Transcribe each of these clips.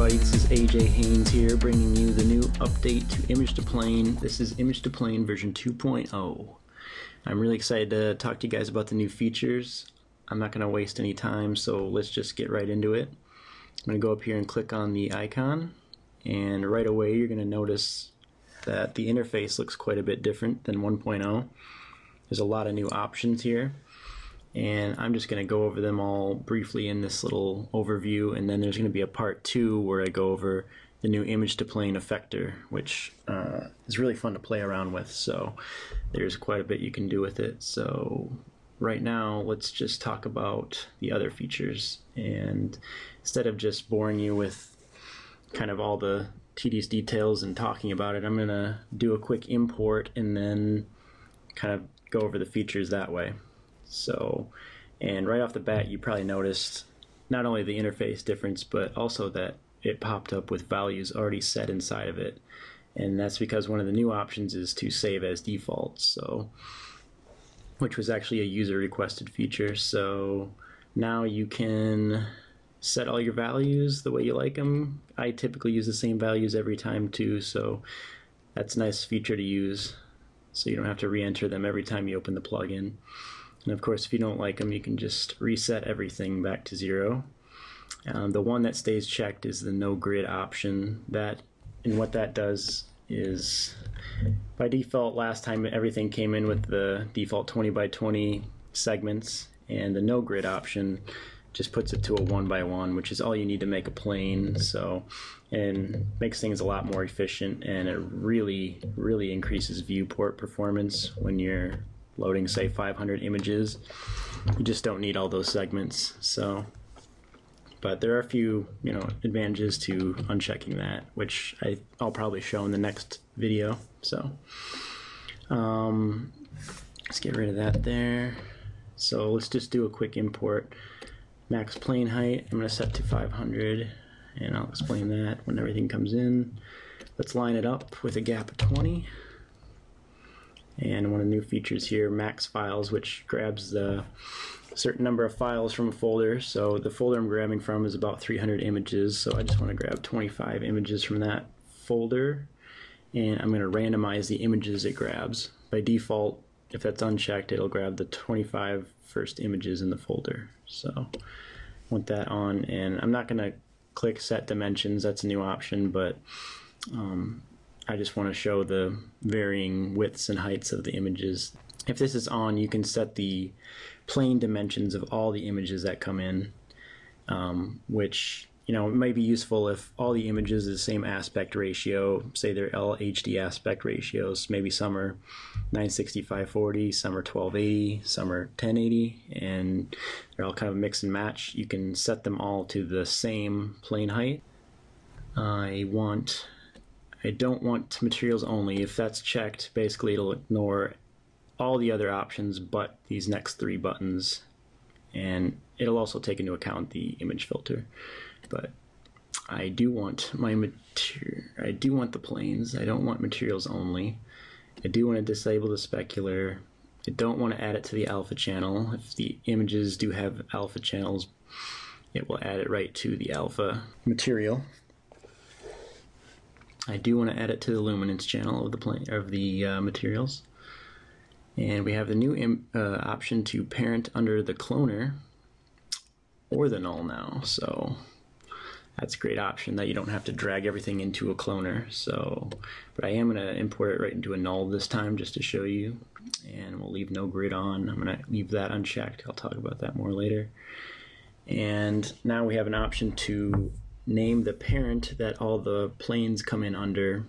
everybody, this is AJ Haynes here bringing you the new update to Image to Plane. This is Image to Plane version 2.0. I'm really excited to talk to you guys about the new features. I'm not going to waste any time, so let's just get right into it. I'm going to go up here and click on the icon, and right away you're going to notice that the interface looks quite a bit different than 1.0. There's a lot of new options here and I'm just going to go over them all briefly in this little overview. And then there's going to be a part two where I go over the new image to plane effector which uh, is really fun to play around with. So there's quite a bit you can do with it. So right now let's just talk about the other features. And instead of just boring you with kind of all the tedious details and talking about it I'm going to do a quick import and then kind of go over the features that way so, and right off the bat, you probably noticed not only the interface difference, but also that it popped up with values already set inside of it. And that's because one of the new options is to save as default. So, which was actually a user requested feature. So now you can set all your values the way you like them. I typically use the same values every time too, so that's a nice feature to use. So you don't have to re-enter them every time you open the plugin. And of course, if you don't like them, you can just reset everything back to zero. Um, the one that stays checked is the no grid option. That and what that does is by default last time everything came in with the default 20 by 20 segments and the no grid option just puts it to a one by one which is all you need to make a plane so and makes things a lot more efficient and it really really increases viewport performance when you're loading say 500 images. You just don't need all those segments so. But there are a few you know advantages to unchecking that which I, I'll probably show in the next video so. Um, let's get rid of that there. So let's just do a quick import. Max plane height I'm going to set to 500 and I'll explain that when everything comes in. Let's line it up with a gap of 20 and one of the new features here, max files, which grabs the certain number of files from a folder. So the folder I'm grabbing from is about 300 images, so I just want to grab 25 images from that folder, and I'm going to randomize the images it grabs. By default, if that's unchecked, it'll grab the 25 first images in the folder. So I want that on, and I'm not going to click set dimensions, that's a new option, but um, I just want to show the varying widths and heights of the images. If this is on, you can set the plane dimensions of all the images that come in, um, which you know might be useful if all the images are the same aspect ratio. Say they're LHD aspect ratios. Maybe some are 96540, some are 1280, some are 1080, and they're all kind of mix and match. You can set them all to the same plane height. I want I don't want materials only. If that's checked, basically it'll ignore all the other options but these next three buttons. And it'll also take into account the image filter. But I do want my material, I do want the planes. I don't want materials only. I do want to disable the specular. I don't want to add it to the alpha channel. If the images do have alpha channels, it will add it right to the alpha material. I do want to add it to the luminance channel of the plane of the uh, materials. And we have the new uh, option to parent under the cloner or the null now. So that's a great option that you don't have to drag everything into a cloner. So, but I am going to import it right into a null this time just to show you. And we'll leave no grid on. I'm going to leave that unchecked. I'll talk about that more later. And now we have an option to name the parent that all the planes come in under.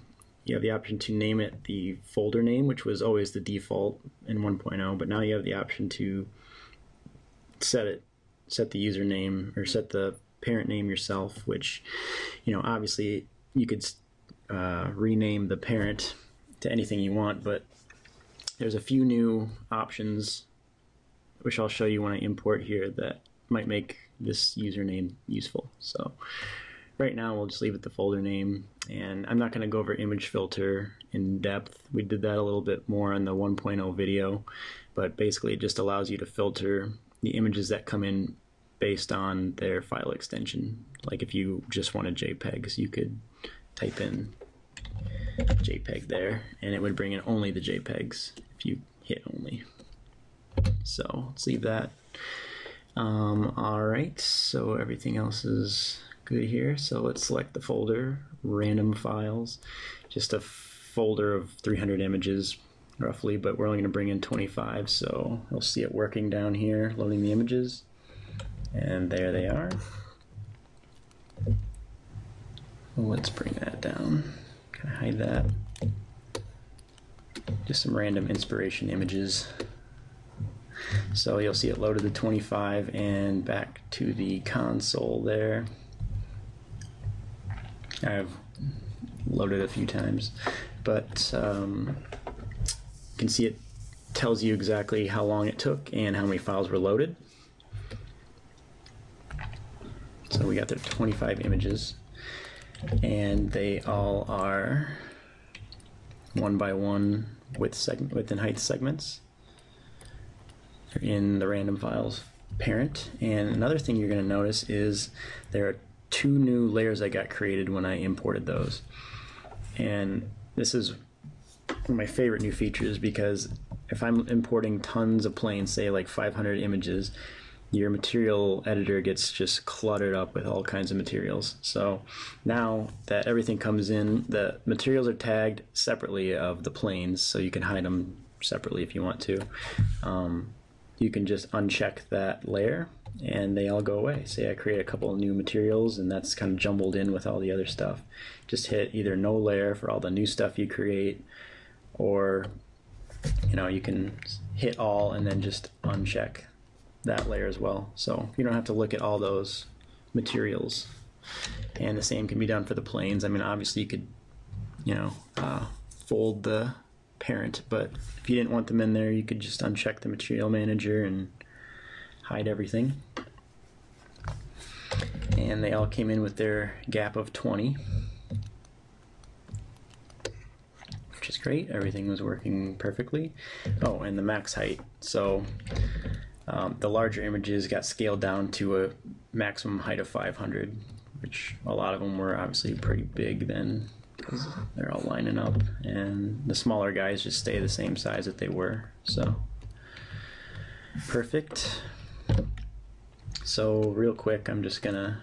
You have the option to name it the folder name, which was always the default in 1.0, but now you have the option to set it, set the username or set the parent name yourself, which, you know, obviously you could uh, rename the parent to anything you want, but there's a few new options, which I'll show you when I import here, that might make this username useful. So right now we'll just leave it the folder name and I'm not going to go over image filter in depth. We did that a little bit more on the 1.0 video but basically it just allows you to filter the images that come in based on their file extension. Like if you just wanted JPEGs, you could type in JPEG there, and it would bring in only the JPEGs if you hit only. So let's leave that. Um, all right, so everything else is good here. So let's select the folder, random files, just a folder of 300 images roughly, but we're only going to bring in 25. So you'll see it working down here, loading the images. And there they are. Let's bring that down. Kind of hide that. Just some random inspiration images. So you'll see it loaded the 25 and back to the console there. I've loaded a few times, but um, you can see it tells you exactly how long it took and how many files were loaded. So we got there 25 images, and they all are one by one width segment, width and height segments. They're in the random files parent. And another thing you're going to notice is there are two new layers that got created when I imported those. And this is one of my favorite new features because if I'm importing tons of planes, say like 500 images, your material editor gets just cluttered up with all kinds of materials. So now that everything comes in, the materials are tagged separately of the planes, so you can hide them separately if you want to. Um, you can just uncheck that layer and they all go away. Say I create a couple new materials and that's kind of jumbled in with all the other stuff. Just hit either no layer for all the new stuff you create or you know you can hit all and then just uncheck that layer as well. So you don't have to look at all those materials. And the same can be done for the planes. I mean obviously you could you know uh, fold the parent, but if you didn't want them in there, you could just uncheck the material manager and hide everything. And they all came in with their gap of 20, which is great. Everything was working perfectly. Oh, and the max height. So um, the larger images got scaled down to a maximum height of 500, which a lot of them were obviously pretty big then because they're all lining up, and the smaller guys just stay the same size that they were. So perfect. So real quick, I'm just gonna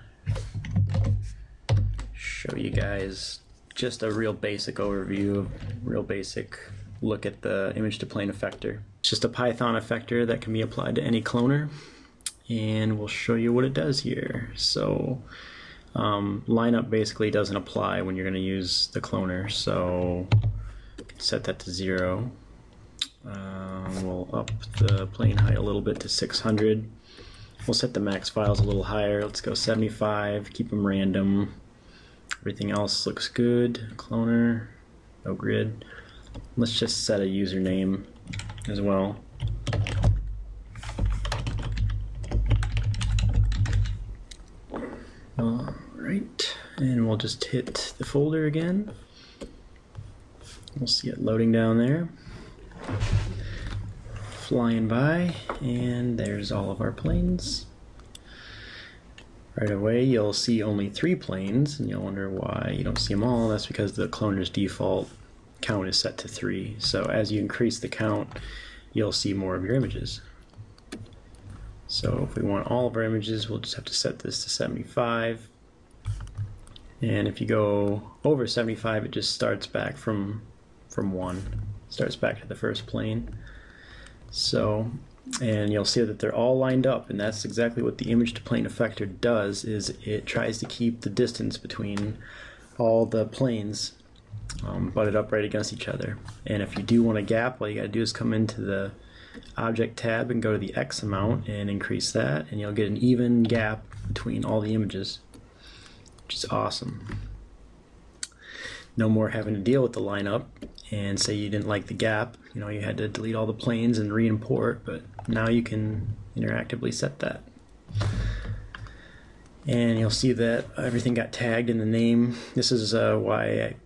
show you guys just a real basic overview, real basic look at the image to plane effector. It's just a Python effector that can be applied to any cloner, and we'll show you what it does here. So um, lineup basically doesn't apply when you're going to use the cloner, so set that to zero. Uh, we'll up the plane height a little bit to 600. We'll set the max files a little higher. Let's go 75, keep them random. Everything else looks good. Cloner, no grid. Let's just set a username as well. Uh, right, we'll just hit the folder again. We'll see it loading down there. Flying by, and there's all of our planes. Right away, you'll see only three planes, and you'll wonder why you don't see them all. That's because the cloner's default count is set to three. So as you increase the count, you'll see more of your images. So if we want all of our images, we'll just have to set this to 75. And if you go over 75, it just starts back from, from 1. Starts back to the first plane. So, and you'll see that they're all lined up, and that's exactly what the image to plane effector does, is it tries to keep the distance between all the planes um, butted up right against each other. And if you do want a gap, all you gotta do is come into the object tab and go to the X amount and increase that, and you'll get an even gap between all the images which is awesome. No more having to deal with the lineup and say you didn't like the gap. You know, you had to delete all the planes and re-import, but now you can interactively set that. And you'll see that everything got tagged in the name. This is uh, why I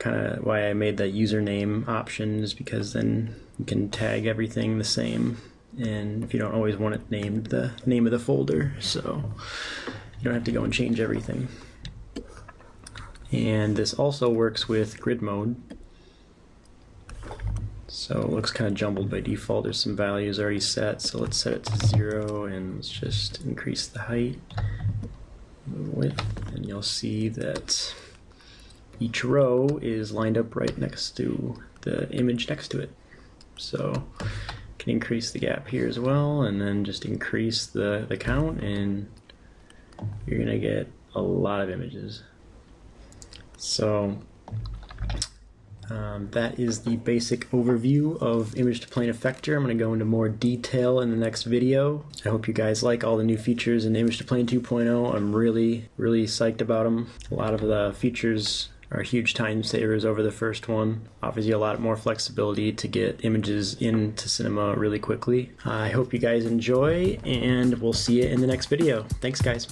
kind of why I made the username options because then you can tag everything the same and if you don't always want it named the name of the folder so you don't have to go and change everything and this also works with grid mode. So it looks kind of jumbled by default. There's some values already set so let's set it to zero and let's just increase the height. Width and you'll see that each row is lined up right next to the image next to it. So can increase the gap here as well and then just increase the, the count and you're gonna get a lot of images. So um, that is the basic overview of image to plane effector. I'm going to go into more detail in the next video. I hope you guys like all the new features in image to plane 2.0. I'm really, really psyched about them. A lot of the features are huge time savers over the first one. Offers you a lot more flexibility to get images into cinema really quickly. I hope you guys enjoy, and we'll see you in the next video. Thanks, guys.